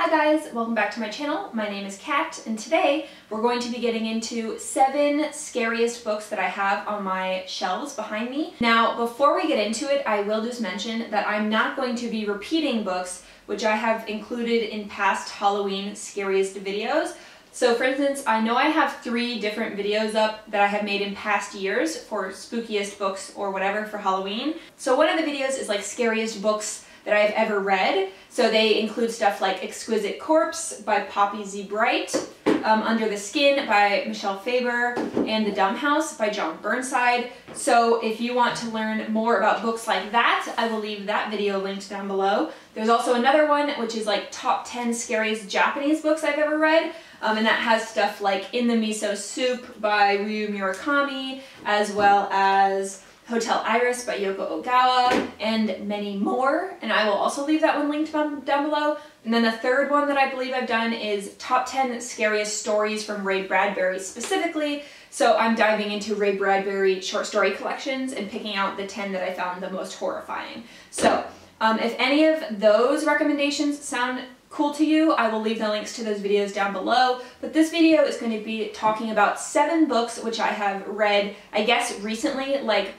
Hi guys, welcome back to my channel. My name is Kat and today we're going to be getting into seven scariest books that I have on my shelves behind me. Now before we get into it I will just mention that I'm not going to be repeating books which I have included in past Halloween scariest videos. So for instance, I know I have three different videos up that I have made in past years for spookiest books or whatever for Halloween. So one of the videos is like scariest books that I've ever read. So they include stuff like Exquisite Corpse by Poppy Z. Brite, um, Under the Skin by Michel Faber, and The Dumb House by John Burnside. So if you want to learn more about books like that, I will leave that video linked down below. There's also another one which is like top 10 scariest Japanese books I've ever read. Um, and that has stuff like In the Miso Soup by Ryu Murakami, as well as Hotel Iris by Yoko Ogawa, and many more. And I will also leave that one linked down below. And then the third one that I believe I've done is top 10 scariest stories from Ray Bradbury specifically. So I'm diving into Ray Bradbury short story collections and picking out the 10 that I found the most horrifying. So um, if any of those recommendations sound cool to you, I will leave the links to those videos down below. But this video is going to be talking about seven books which I have read, I guess recently, like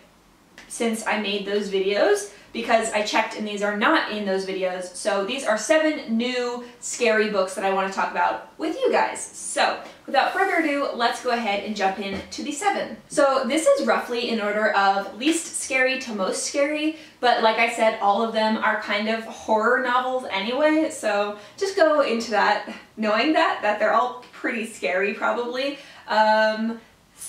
since I made those videos because I checked and these are not in those videos. So these are seven new scary books that I want to talk about with you guys. So without further ado, let's go ahead and jump in to the seven. So this is roughly in order of least scary to most scary, but like I said, all of them are kind of horror novels anyway, so just go into that knowing that, that they're all pretty scary probably. Um,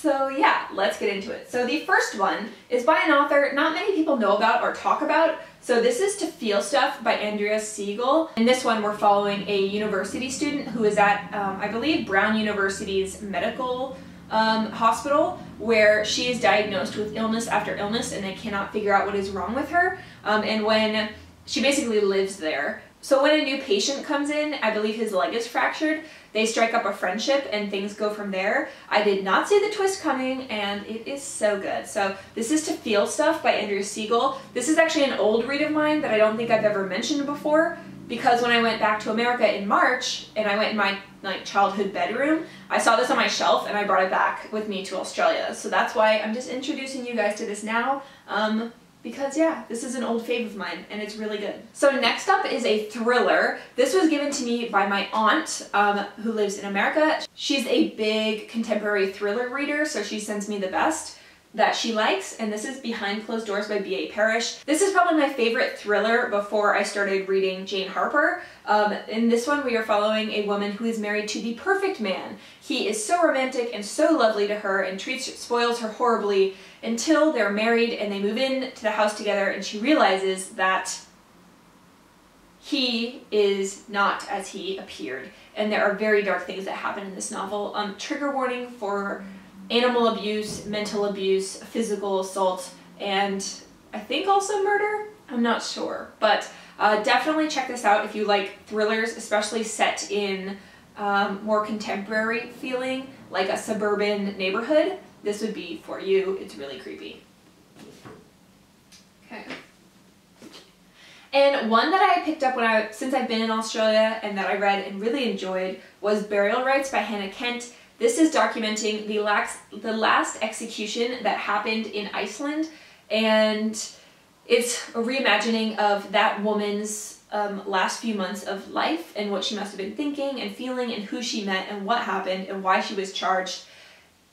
so yeah, let's get into it. So the first one is by an author not many people know about or talk about. So this is To Feel Stuff by Andrea Siegel. In this one, we're following a university student who is at, um, I believe, Brown University's medical um, hospital where she is diagnosed with illness after illness and they cannot figure out what is wrong with her. Um, and when she basically lives there. So when a new patient comes in, I believe his leg is fractured, they strike up a friendship and things go from there. I did not see the twist coming and it is so good. So this is To Feel Stuff by Andrea Siegel. This is actually an old read of mine that I don't think I've ever mentioned before because when I went back to America in March and I went in my like childhood bedroom, I saw this on my shelf and I brought it back with me to Australia. So that's why I'm just introducing you guys to this now. Um, because yeah, this is an old fave of mine and it's really good. So next up is a thriller. This was given to me by my aunt um, who lives in America. She's a big contemporary thriller reader, so she sends me the best that she likes, and this is Behind Closed Doors by B.A. Paris. This is probably my favorite thriller before I started reading Jane Harper. Um, in this one, we are following a woman who is married to the perfect man. He is so romantic and so lovely to her and treats, spoils her horribly until they're married and they move in to the house together and she realizes that he is not as he appeared. And there are very dark things that happen in this novel. Um, trigger warning for animal abuse, mental abuse, physical assault, and I think also murder? I'm not sure. But uh, definitely check this out if you like thrillers, especially set in um, more contemporary feeling, like a suburban neighborhood. This would be for you. It's really creepy. Okay. And one that I picked up when I since I've been in Australia and that I read and really enjoyed was Burial Rites by Hannah Kent. This is documenting the last, the last execution that happened in Iceland and it's a reimagining of that woman's um, last few months of life and what she must have been thinking and feeling and who she met and what happened and why she was charged.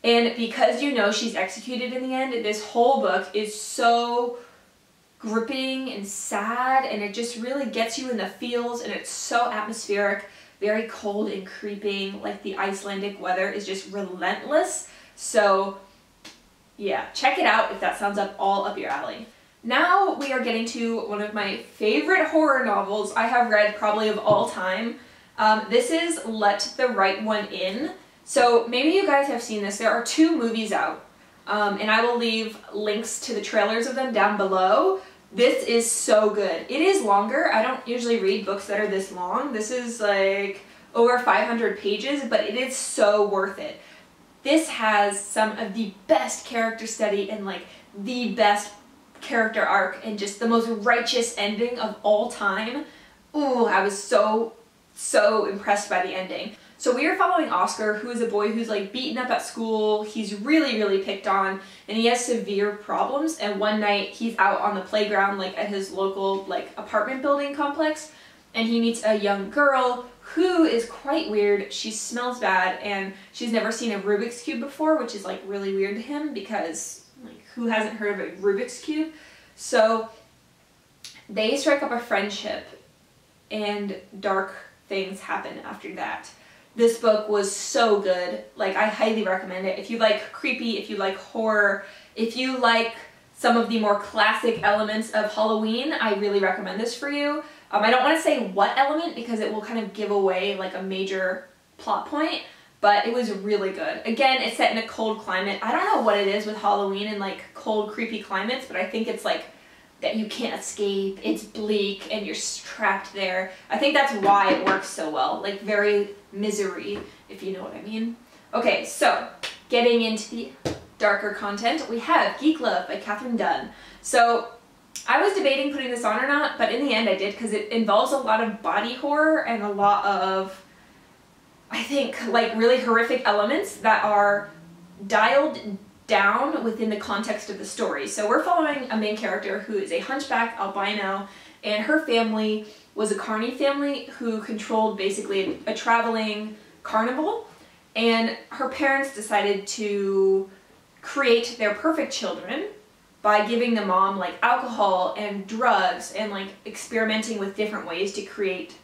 And because you know she's executed in the end, this whole book is so gripping and sad and it just really gets you in the feels and it's so atmospheric very cold and creeping. Like the Icelandic weather is just relentless. So yeah, check it out if that sounds up all up your alley. Now we are getting to one of my favorite horror novels I have read probably of all time. Um, this is Let the Right One In. So maybe you guys have seen this. There are two movies out. Um, and I will leave links to the trailers of them down below. This is so good. It is longer. I don't usually read books that are this long. This is like over 500 pages, but it is so worth it. This has some of the best character study and like the best character arc and just the most righteous ending of all time. Ooh, I was so so impressed by the ending. So we are following Oscar, who is a boy who's like beaten up at school. He's really, really picked on, and he has severe problems. And one night he's out on the playground, like at his local like apartment building complex, and he meets a young girl who is quite weird. She smells bad, and she's never seen a Rubik's cube before, which is like really weird to him because like who hasn't heard of a Rubik's cube? So they strike up a friendship, and dark things happen after that. This book was so good. Like, I highly recommend it. If you like creepy, if you like horror, if you like some of the more classic elements of Halloween, I really recommend this for you. Um, I don't want to say what element because it will kind of give away like a major plot point, but it was really good. Again, it's set in a cold climate. I don't know what it is with Halloween and like cold, creepy climates, but I think it's like that you can't escape, it's bleak, and you're trapped there. I think that's why it works so well. Like very misery, if you know what I mean. Okay, so getting into the darker content, we have Geek Love by Katherine Dunn. So I was debating putting this on or not, but in the end I did because it involves a lot of body horror and a lot of, I think, like really horrific elements that are dialed down within the context of the story. So we're following a main character who is a hunchback albino and her family was a carny family who controlled basically a, traveling carnival and her parents decided to create their perfect children by giving the mom like alcohol and drugs and like experimenting with different ways to create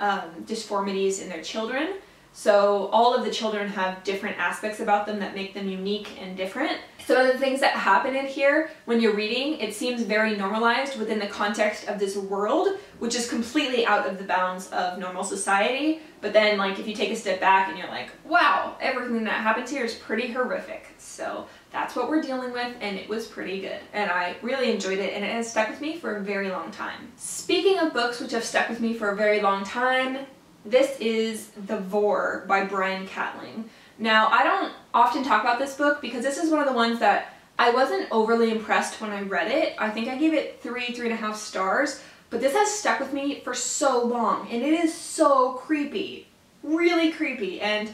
um, disformities in their children. So all of the children have different aspects about them that make them unique and different. Some of the things that happen in here, when you're reading, it seems very normalized within the context of this world, which is completely out of the bounds of normal society. But then, like, if you take a step back and you're like, wow, everything that happens here is pretty horrific. So that's what we're dealing with, and it was pretty good. And I really enjoyed it, and it has stuck with me for a very long time. Speaking of books which have stuck with me for a very long time, this is The Vorrh by Brian Catling. Now, I don't often talk about this book because this is one of the ones that I wasn't overly impressed when I read it. I think I gave it three, three and a half stars, but this has stuck with me for so long, and it is so creepy. Really creepy, and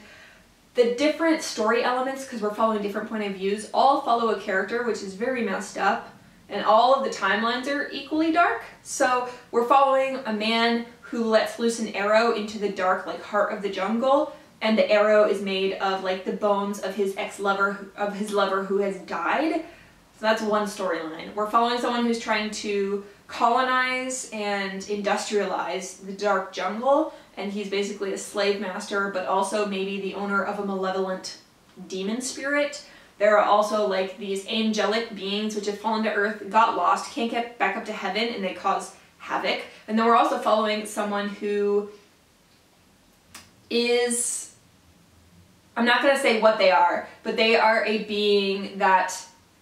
the different story elements, because we're following different point of views, all follow a character which is very messed up, and all of the timelines are equally dark. So we're following a man who lets loose an arrow into the dark like heart of the jungle and the arrow is made of like the bones of his ex-lover of his lover who has died. So that's one storyline. We're following someone who's trying to colonize and industrialize the dark jungle and he's basically a slave master but also maybe the owner of a malevolent demon spirit. There are also like these angelic beings which have fallen to earth got lost can't get back up to heaven and they cause havoc. And then we're also following someone who is, I'm not going to say what they are, but they are a being that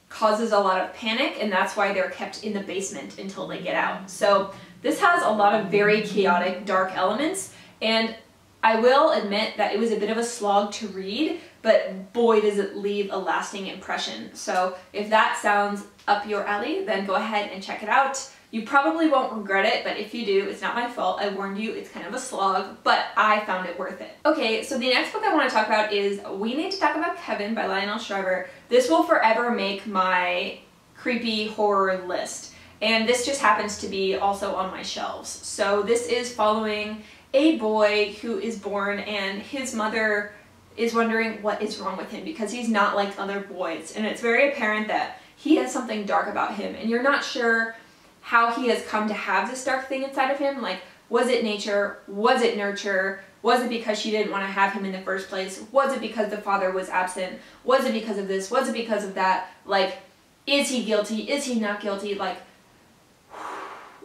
causes a lot of panic and that's why they're kept in the basement until they get out. So this has a lot of very chaotic, dark elements and I will admit that it was a bit of a slog to read, but boy does it leave a lasting impression. So if that sounds up your alley, then go ahead and check it out. You probably won't regret it, but if you do, it's not my fault. I warned you, it's kind of a slog, but I found it worth it. Okay, so the next book I want to talk about is We Need to Talk About Kevin by Lionel Shriver. This will forever make my creepy horror list. And this just happens to be also on my shelves. So this is following a boy who is born and his mother is wondering what is wrong with him because he's not like other boys. And it's very apparent that he has something dark about him and you're not sure how he has come to have this dark thing inside of him. Like, was it nature? Was it nurture? Was it because she didn't want to have him in the first place? Was it because the father was absent? Was it because of this? Was it because of that? Like, is he guilty? Is he not guilty? Like,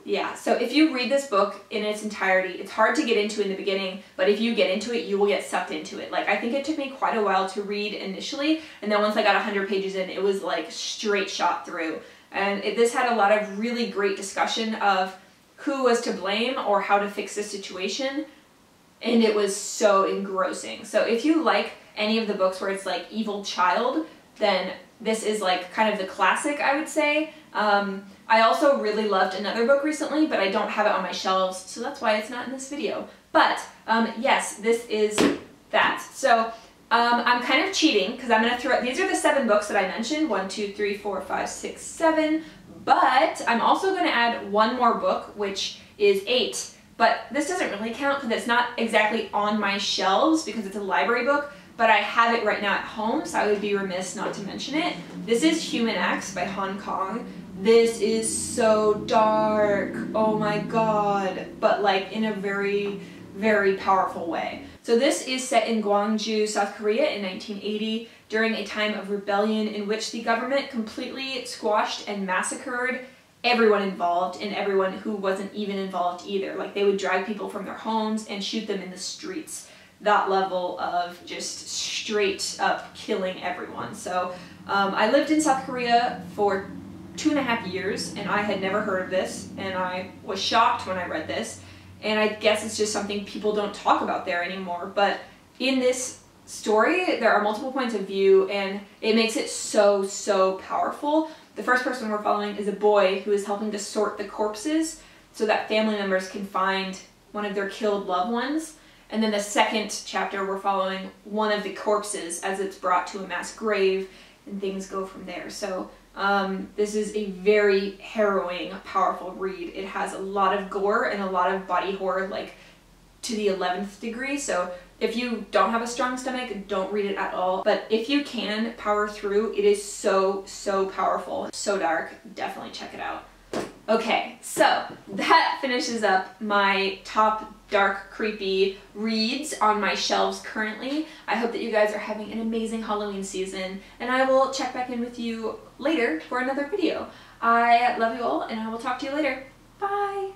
yeah. So if you read this book in its entirety, it's hard to get into in the beginning, but if you get into it, you will get sucked into it. Like, I think it took me quite a while to read initially, and then once I got 100 pages in, it was like straight shot through. And it, this had a lot of really great discussion of who was to blame or how to fix the situation. And it was so engrossing. So if you like any of the books where it's like evil child, then this is like kind of the classic, I would say. Um, I also really loved another book recently, but I don't have it on my shelves, so that's why it's not in this video. But um, yes, this is that. So um, I'm kind of cheating because I'm going to throw, these are the seven books that I mentioned, one, two, three, four, five, six, seven, but I'm also going to add one more book, which is eight. But this doesn't really count because it's not exactly on my shelves because it's a library book, but I have it right now at home, so I would be remiss not to mention it. This is Human Acts by Han Kang. This is so dark, oh my god, but like in a very, very powerful way. So this is set in Gwangju, South Korea in 1980 during a time of rebellion in which the government completely squashed and massacred everyone involved and everyone who wasn't even involved either. Like they would drag people from their homes and shoot them in the streets that level of just straight up killing everyone. So um, I lived in South Korea for two and a half years and I had never heard of this and I was shocked when I read this and I guess it's just something people don't talk about there anymore but in this story there are multiple points of view and it makes it so so powerful. The first person we're following is a boy who is helping to sort the corpses so that family members can find one of their killed loved ones and then the second chapter, we're following one of the corpses as it's brought to a mass grave, and things go from there. So um, this is a very harrowing, powerful read. It has a lot of gore and a lot of body horror, like to the 11th degree. So if you don't have a strong stomach, don't read it at all. But if you can power through, it is so, so powerful, so dark. Definitely check it out. Okay, so that finishes up my top dark, creepy reads on my shelves currently. I hope that you guys are having an amazing Halloween season, and I will check back in with you later for another video. I love you all, and I will talk to you later. Bye!